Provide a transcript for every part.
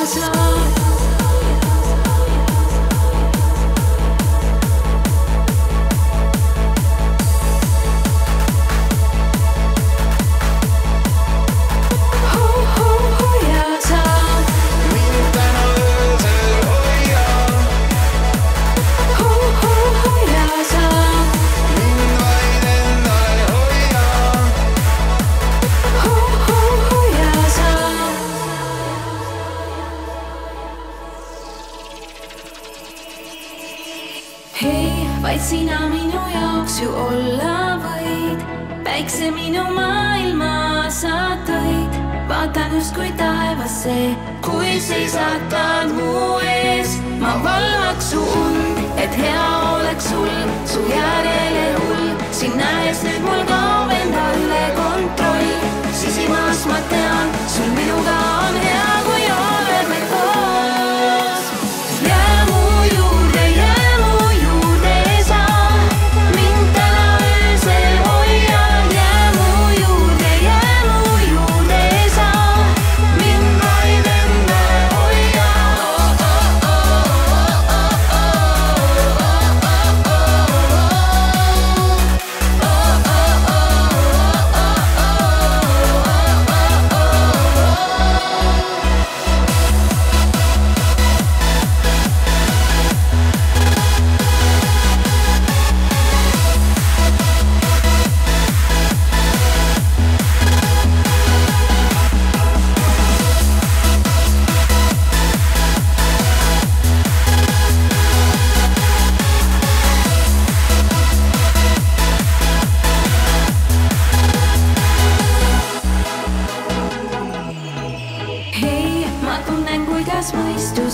sa hoia hei, vaid sina minu jaoks ju olla võid. päikse minu maailma sa tõid, vaatan justkui taevasse, kui seisatad mu ees. ma valvaks su und, et hea oleks sul, su järele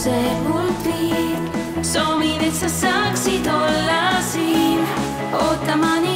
sepultiin. Sominessa saksit ollasin, ottamaan